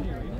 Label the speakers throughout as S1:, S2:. S1: Saudi Arena?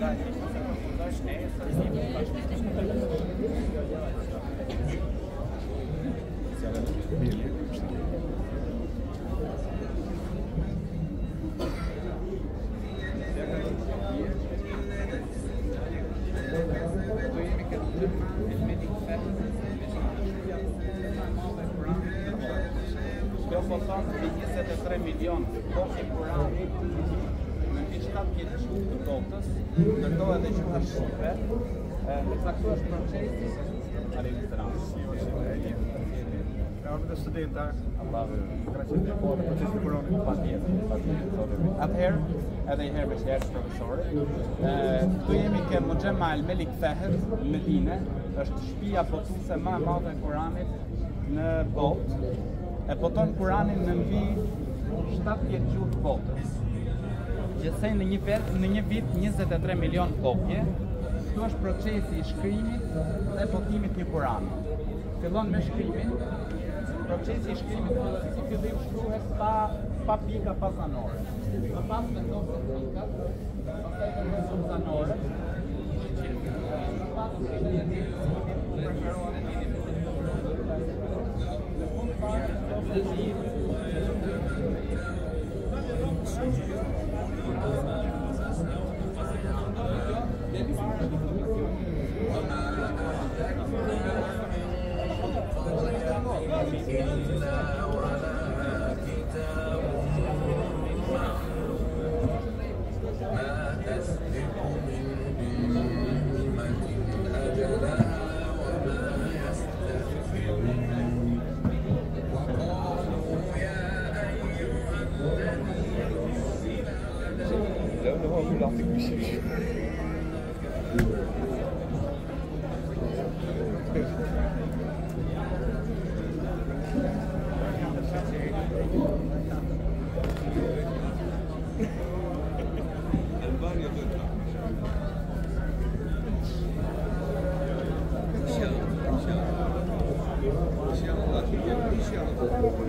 S1: Kjo po thonë mbi 23 milion kohë kur ndërtohet edhe që ka shqipe, e saktu është për qëjtë, ali në tëra. Si, o si, e një, e orë po, të studenta. dhe. Gracit Atëherë, edhe i herë me që herë së profesorë, këtu jemi ke Mujemal Melik Fehet, në Dine, është shpia potuse ma madhe kuranit në botë, e poton kuranin në mbi 7 tjetë botë gjithsej në një vet në një vit 23 milion kopje. Ktu është procesi i shkrimit dhe botimit një Kurani. Fillon me shkrimin. Procesi i shkrimit fillon si fillim shkruhet pa pa pika pa zanore. Më pas vendos se pika, pastaj vendos zanore. Më pas vendos zanore. Gracias.